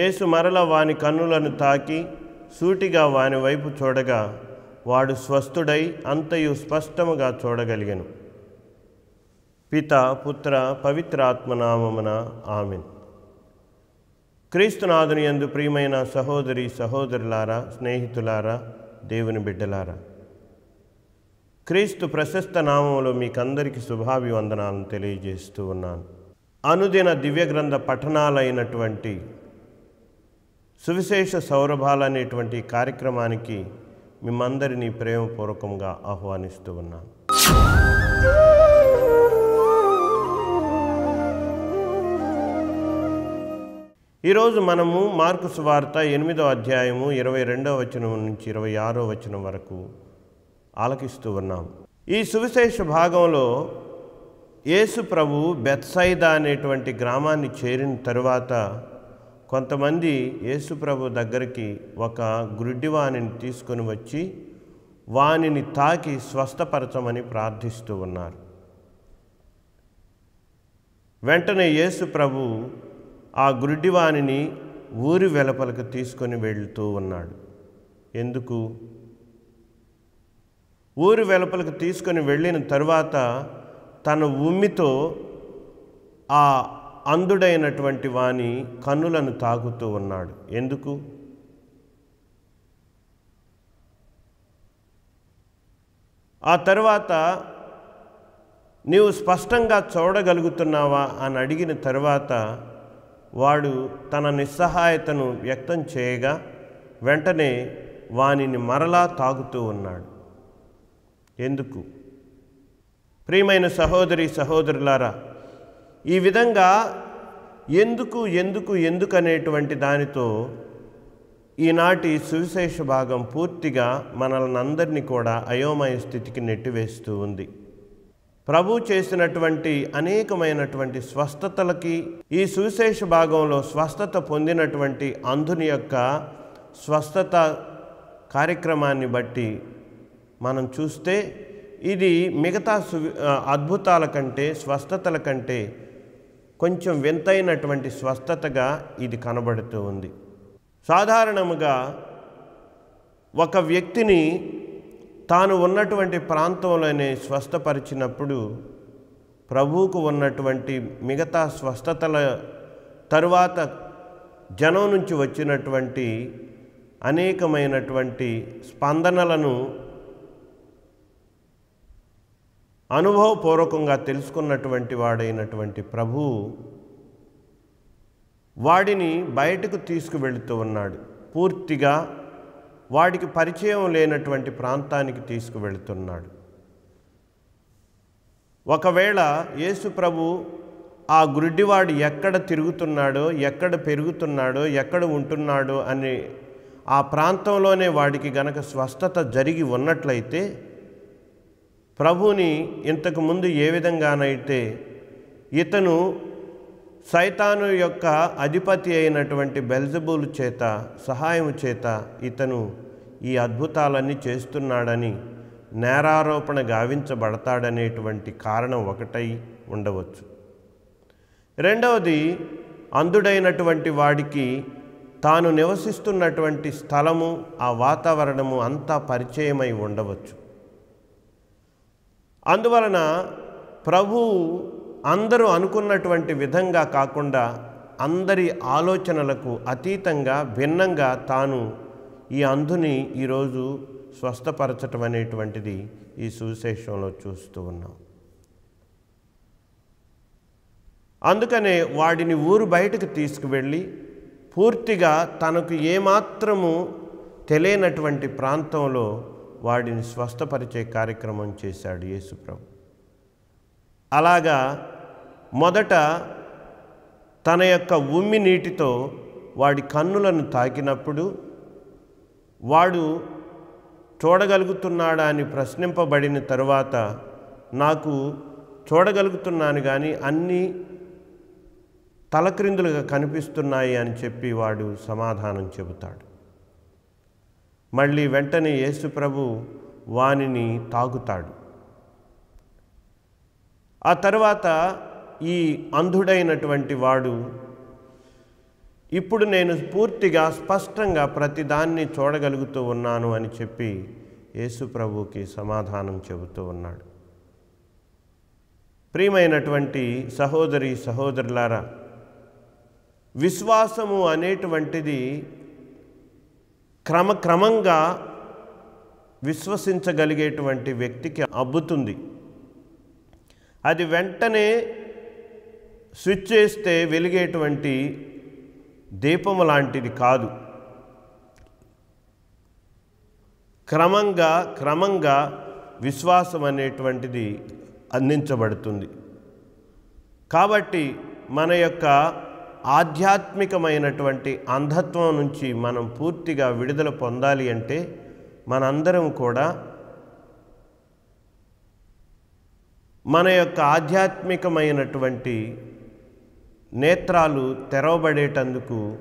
యేసు మరల వాని కన్నులను తాకి సూటిగా వాని వైపు చూడగా వాడు స్వస్థుడై అంతయు స్పష్టముగా చూడగలిగాను. పిత పుత్ర పవిత్రాత్మనామమున ఆమెన్. క్రీస్తునాథుని యందు ప్రియమైన సహోదరి సహోదరులారా స్నేహితులారా దేవుని బిడ్డలారా క్రీస్తు ప్రశస్త నామంలో మీకందరికీ శుభాభివందనాలను తెలియజేస్తూ ఉన్నాను. అనుదిన దివ్యగ్రంథ పఠనాలైనటువంటి సువిశేష సౌరభాలనేటువంటి కార్యక్రమానికి మిమ్మందరినీ ప్రేమపూర్వకంగా ఆహ్వానిస్తూ ఉన్నాను. ఈరోజు మనము మార్కు సువార్త ఎనిమిదో అధ్యాయము ఇరవై రెండవ వచనం నుంచి ఇరవై ఆరో వచనం వరకు ఆలకిస్తూ ఉన్నాం. ఈ సువిశేష భాగంలో యేసు ప్రభు బెత్సైదా అనేటువంటి గ్రామాన్ని చేరిన తరువాత కొంతమంది యేసు ప్రభు దగ్గరికి ఒక గుడ్డివాణిని తీసుకొని వచ్చి వానిని తాకి స్వస్థపరచమని ప్రార్థిస్తూ ఉన్నారు. వెంటనే యేసు ప్రభు ఆ గురుడివాణిని ఊరి వెలపలకు తీసుకొని వెళ్తూ ఉన్నాడు. ఎందుకు? ఊరి వెలపలకు తీసుకొని వెళ్ళిన తరువాత తన ఉమ్మితో ఆ అంధుడైనటువంటి వాని కన్నులను తాగుతూ ఉన్నాడు. ఎందుకు? ఆ తర్వాత నీవు స్పష్టంగా చూడగలుగుతున్నావా అని అడిగిన తర్వాత వాడు తన నిస్సహాయతను వ్యక్తం చేయగా వెంటనే వానిని మరలా తాగుతూ ఉన్నాడు. ఎందుకు? ప్రియమైన సహోదరి సహోదరులారా ఈ విధంగా ఎందుకు ఎందుకు ఎందుకు అనేటువంటి దానితో ఈనాటి సువిశేష భాగం పూర్తిగా మనల్ని అందరినీ కూడా అయోమయ స్థితికి నెట్టివేస్తూ ఉంది. ప్రభు చేసినటువంటి అనేకమైనటువంటి స్వస్థతలకి ఈ సువిశేష భాగంలో స్వస్థత పొందినటువంటి అంధుని యొక్క స్వస్థత కార్యక్రమాన్ని బట్టి మనం చూస్తే ఇది మిగతా సు అద్భుతాల కంటే స్వస్థతల కంటే కొంచెం వింతైనటువంటి స్వస్థతగా ఇది కనబడుతూ ఉంది. సాధారణముగా ఒక వ్యక్తిని తాను ఉన్నటువంటి ప్రాంతంలోనే స్వస్థపరిచినప్పుడు ప్రభువుకు ఉన్నటువంటి మిగతా స్వస్థతల తరువాత జనం నుంచి వచ్చినటువంటి అనేకమైనటువంటి స్పందనలను అనుభవపూర్వకంగా తెలుసుకున్నటువంటి వాడైనటువంటి ప్రభు వాడిని బయటకు తీసుకువెళుతూ ఉన్నాడు. పూర్తిగా వాడికి పరిచయం లేనటువంటి ప్రాంతానికి తీసుకువెళుతున్నాడు. ఒకవేళ యేసు ప్రభు ఆ గుడ్డివాడు ఎక్కడ తిరుగుతున్నాడో ఎక్కడ పెరుగుతున్నాడో ఎక్కడ ఉంటున్నాడో అని ఆ ప్రాంతంలోనే వాడికి గనక స్వస్థత జరిగి ఉన్నట్లయితే ప్రభుని ఇంతకు ముందు ఏ విధంగానైతే ఇతను సైతాను యొక్క అధిపతి అయినటువంటి బెల్జబూలు చేత సహాయం చేత ఇతను ఈ అద్భుతాలన్నీ చేస్తున్నాడని నేరారోపణ గావించబడతాడనేటువంటి కారణం ఒకటై ఉండవచ్చు. రెండవది అంధుడైనటువంటి వాడికి తాను నివసిస్తున్నటువంటి స్థలము ఆ వాతావరణము అంతా పరిచయమై ఉండవచ్చు. అందువలన ప్రభువు అందరూ అనుకున్నటువంటి విధంగా కాకుండా అందరి ఆలోచనలకు అతీతంగా భిన్నంగా తాను ఈ అంధుని ఈరోజు స్వస్థపరచటం అనేటువంటిది ఈ సువిశేషంలో చూస్తూ ఉన్నాం. అందుకనే వాడిని ఊరు బయటకు తీసుకువెళ్ళి పూర్తిగా తనకు ఏమాత్రము తెలియనటువంటి ప్రాంతంలో వాడిని స్వస్థపరిచే కార్యక్రమం చేశాడు యేసుప్రభు. అలాగా మొదట తన యొక్క ఉమ్మి నీటితో వాడి కన్నులను తాకినప్పుడు వాడు చూడగలుగుతున్నాడా అని ప్రశ్నింపబడిన తరువాత నాకు చూడగలుగుతున్నాను కానీ అన్నీ తలక్రిందులుగా కనిపిస్తున్నాయి అని చెప్పి వాడు సమాధానం చెబుతాడు. మళ్ళీ వెంటనే యేసుప్రభు వానిని తాగుతాడు. ఆ తర్వాత ఈ అంధుడైనటువంటి వాడు ఇప్పుడు నేను పూర్తిగా స్పష్టంగా ప్రతిదాన్ని చూడగలుగుతూ ఉన్నాను అని చెప్పి యేసు సమాధానం చెబుతూ ఉన్నాడు. ప్రియమైనటువంటి సహోదరి సహోదరులారా విశ్వాసము అనేటువంటిది క్రమక్రమంగా విశ్వసించగలిగేటువంటి వ్యక్తికి అబ్బుతుంది. అది వెంటనే స్విచ్ చేస్తే వెలిగేటువంటి దీపము లాంటిది కాదు. క్రమంగా క్రమంగా విశ్వాసం అనేటువంటిది అందించబడుతుంది. కాబట్టి మన యొక్క ఆధ్యాత్మికమైనటువంటి అంధత్వం నుంచి మనం పూర్తిగా విడుదల పొందాలి అంటే మనందరం కూడా మన యొక్క ఆధ్యాత్మికమైనటువంటి నేత్రాలు తెరవబడేటందుకు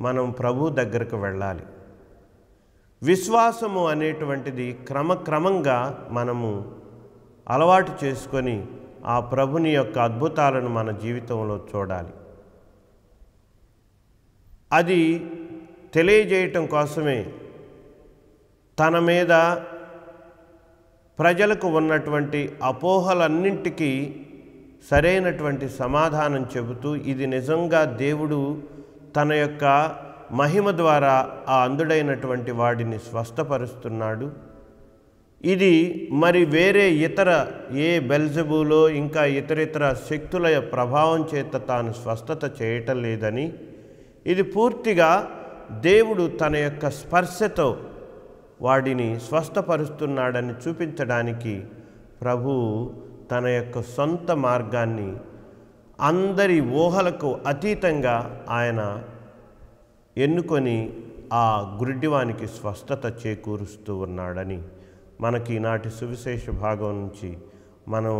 మనం ప్రభు దగ్గరకు వెళ్ళాలి. విశ్వాసము అనేటువంటిది క్రమక్రమంగా మనము అలవాటు చేసుకొని ఆ ప్రభుని యొక్క అద్భుతాలను మన జీవితంలో చూడాలి. అది తెలియజేయటం కోసమే తన మీద ప్రజలకు ఉన్నటువంటి అపోహలన్నింటికీ సరైనటువంటి సమాధానం చెబుతూ ఇది నిజంగా దేవుడు తన యొక్క మహిమ ద్వారా ఆ అందుడైనటువంటి వాడిని స్వస్థపరుస్తున్నాడు. ఇది మరి వేరే ఇతర ఏ బెల్జబులో ఇంకా ఇతరితర శక్తుల ప్రభావం చేత తాను స్వస్థత చేయటం లేదని ఇది పూర్తిగా దేవుడు తన యొక్క స్పర్శతో వాడిని స్వస్థపరుస్తున్నాడని చూపించడానికి ప్రభువు తన యొక్క సొంత మార్గాన్ని అందరి ఊహలకు అతీతంగా ఆయన ఎన్నుకొని ఆ గుడ్డివానికి స్వస్థత చేకూరుస్తూ ఉన్నాడని మనకి నాటి సువిశేష భాగం నుంచి మనం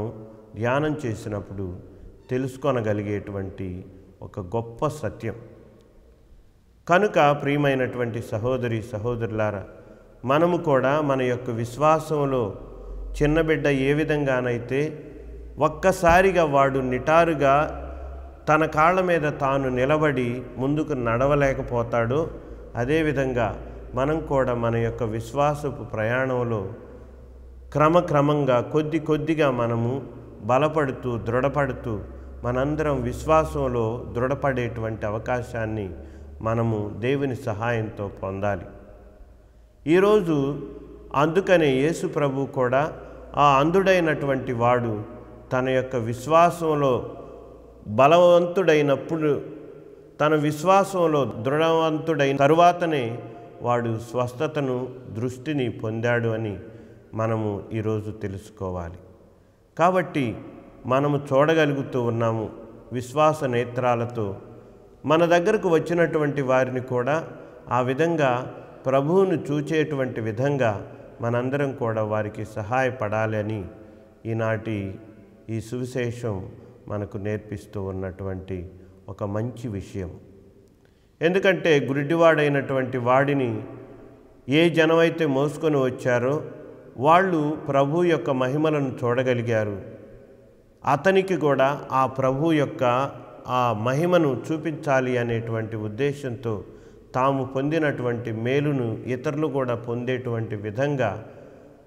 ధ్యానం చేసినప్పుడు తెలుసుకొనగలిగేటువంటి ఒక గొప్ప సత్యం. కనుక ప్రియమైనటువంటి సహోదరి సహోదరులారా మనము కూడా మన యొక్క విశ్వాసంలో చిన్న బిడ్డ ఏ విధంగానైతే ఒక్కసారిగా వాడు నిటారుగా తన కాళ్ళ మీద తాను నిలబడి ముందుకు నడవలేకపోతాడో అదేవిధంగా మనం కూడా మన యొక్క విశ్వాసపు ప్రయాణంలో క్రమక్రమంగా కొద్ది కొద్దిగా మనము బలపడుతూ దృఢపడుతూ మనందరం విశ్వాసంలో దృఢపడేటువంటి అవకాశాన్ని మనము దేవుని సహాయంతో పొందాలి. ఈరోజు అందుకనే యేసు ప్రభు కూడా ఆ అంధుడైనటువంటి వాడు తన యొక్క విశ్వాసంలో బలవంతుడైనప్పుడు తన విశ్వాసంలో దృఢవంతుడైన తరువాతనే వాడు స్వస్థతను దృష్టిని పొందాడు అని మనము ఈరోజు తెలుసుకోవాలి. కాబట్టి మనము చూడగలుగుతూ ఉన్నాము విశ్వాస నేత్రాలతో మన దగ్గరకు వచ్చినటువంటి వారిని కూడా ఆ విధంగా ప్రభువును చూచేటువంటి విధంగా మనందరం కూడా వారికి సహాయపడాలి అని ఈనాటి ఈ సువిశేషం మనకు నేర్పిస్తూ ఉన్నటువంటి ఒక మంచి విషయం. ఎందుకంటే గురిడివాడైనటువంటి వాడిని ఏ జనమైతే మోసుకొని వచ్చారో వాళ్ళు ప్రభు యొక్క మహిమలను చూడగలిగారు. అతనికి కూడా ఆ ప్రభు యొక్క ఆ మహిమను చూపించాలి అనేటువంటి ఉద్దేశంతో తాము పొందినటువంటి మేలును ఇతరులు కూడా పొందేటువంటి విధంగా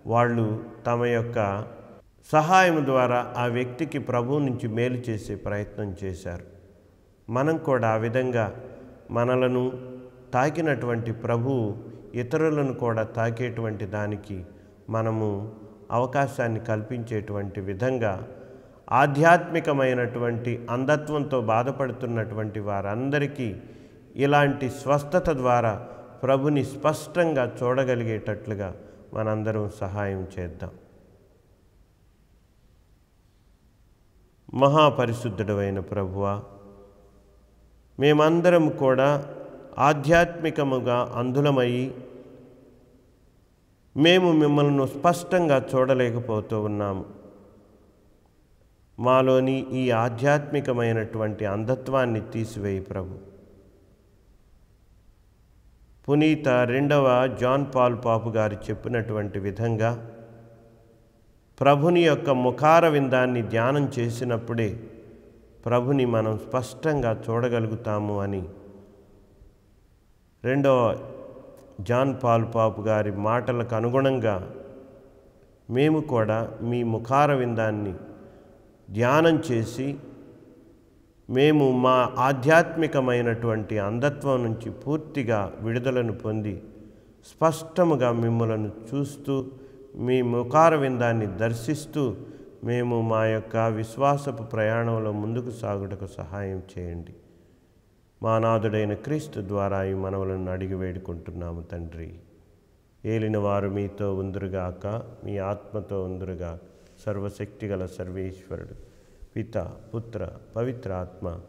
వాళ్ళు తమ యొక్క సహాయం ద్వారా ఆ వ్యక్తికి ప్రభు నుంచి మేలు చేసే ప్రయత్నం చేశారు. మనం కూడా ఆ విధంగా మనలను తాకినటువంటి ప్రభువు ఇతరులను కూడా తాకేటువంటి దానికి మనము అవకాశాన్ని కల్పించేటువంటి విధంగా ఆధ్యాత్మికమైనటువంటి అంధత్వంతో బాధపడుతున్నటువంటి వారందరికీ ఇలాంటి స్వస్థత ద్వారా ప్రభుని స్పష్టంగా చూడగలిగేటట్లుగా మనందరం సహాయం చేద్దాం. మహాపరిశుద్ధుడైన ప్రభువ మేమందరం కూడా ఆధ్యాత్మికముగా అంధులమయ్యి మేము మిమ్మల్ని స్పష్టంగా చూడలేకపోతూ ఉన్నాము. మాలోని ఈ ఆధ్యాత్మికమైనటువంటి అంధత్వాన్ని తీసివేయి ప్రభు. పునీత రెండవ జాన్ పాల్ పాపు గారు చెప్పినటువంటి విధంగా ప్రభుని యొక్క ముఖార విందాన్ని ధ్యానం చేసినప్పుడే ప్రభుని మనం స్పష్టంగా చూడగలుగుతాము అని రెండవ జాన్ పాల్ పాపు గారి మాటలకు అనుగుణంగా మేము కూడా మీ ముఖార విందాన్ని ధ్యానం చేసి మేము మా ఆధ్యాత్మికమైనటువంటి అంధత్వం నుంచి పూర్తిగా విడుదలను పొంది స్పష్టముగా మిమ్మలను చూస్తూ మీ ముఖార విందాన్ని దర్శిస్తూ మేము మా యొక్క విశ్వాసపు ప్రయాణంలో ముందుకు సాగుటకు సహాయం చేయండి. మా నాథుడైన క్రీస్తు ద్వారా ఈ మనవులను అడిగి వేడుకుంటున్నాము తండ్రి. ఏలిన వారు మీతో ఉందరుగాక మీ ఆత్మతో ఉందరుగాక. సర్వశక్తిగల సర్వేశ్వరుడు. పిత పుత్ర పవిత్ర ఆత్మ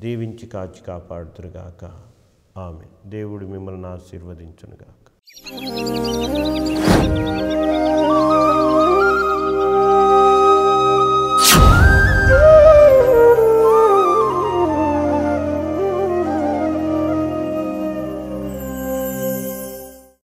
దీవించి కాచి కాపాడుతురుగాక. ఆమె దేవుడు మిమ్మల్ని ఆశీర్వదించునుగాక.